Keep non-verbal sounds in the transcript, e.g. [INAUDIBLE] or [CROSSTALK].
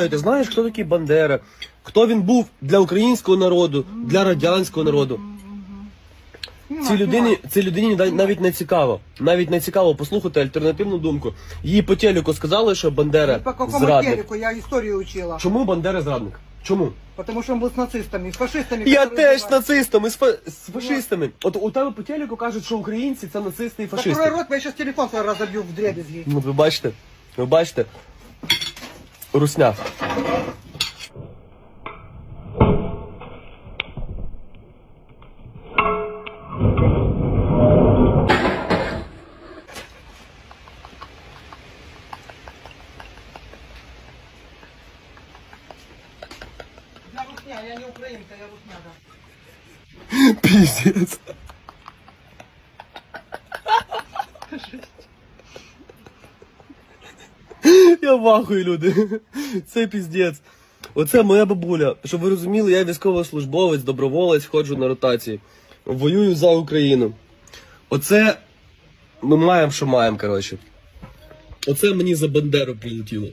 Ти знаєш, хто такий Бандера? Хто він був для українського народу, для радянського народу? Цій людині, цій людині навіть не цікаво. Навіть не цікаво послухати альтернативну думку. Їй по телеку сказали, що Бандера По какому зрадник. телеку? Я историю учила. Чому Бандера зрадник? Чому? Потому что он был с нацистами, с фашистами. Я теж з нацистами, з, фа- з фашистами. От у тебе по телеку кажуть, що українці це нацисти і фашисти. рот, я сейчас телефон разобью в дребезги. Ну, ви бачите, ви бачите. Русня. Пиздец. [LAUGHS] я в вахую, люди. [LAUGHS] Це піздець. Оце моя бабуля. Щоб ви розуміли, я військовослужбовець, доброволець, ходжу на ротації. Воюю за Україну. Оце ми маємо, що маємо, коротше. Оце мені за Бандеру прилетіло.